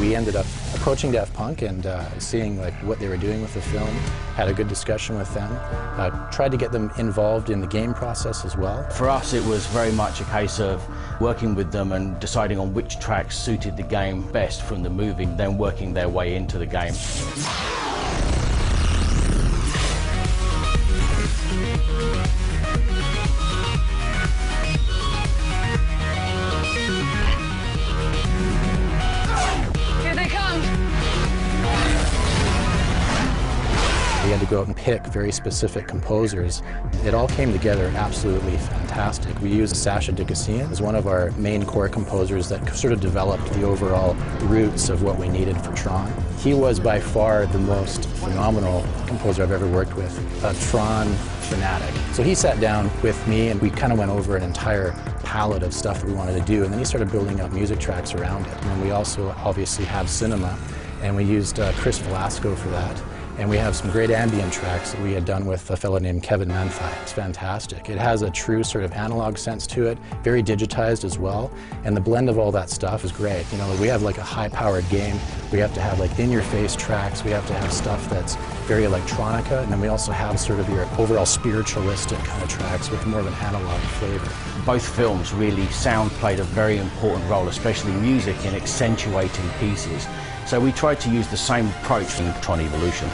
we ended up approaching Daft Punk and uh, seeing like what they were doing with the film. Had a good discussion with them. Uh, tried to get them involved in the game process as well. For us, it was very much a case of working with them and deciding on which tracks suited the game best from the movie, then working their way into the game. We had to go out and pick very specific composers. It all came together absolutely fantastic. We used Sascha Dikiciyan as one of our main core composers that sort of developed the overall roots of what we needed for Tron. He was by far the most phenomenal composer I've ever worked with, a Tron fanatic. So he sat down with me and we kind of went over an entire palette of stuff that we wanted to do and then he started building up music tracks around it. And we also obviously have cinema and we used uh, Chris Velasco for that. And we have some great ambient tracks that we had done with a fellow named Kevin Manthei. It's fantastic. It has a true sort of analog sense to it, very digitized as well. And the blend of all that stuff is great. You know, we have like a high-powered game. We have to have like in-your-face tracks. We have to have stuff that's very electronica. And then we also have sort of your overall spiritualistic kind of tracks with more of an analog flavor. Both films really sound played a very important role, especially music, in accentuating pieces. So we tried to use the same approach in Tron Evolution.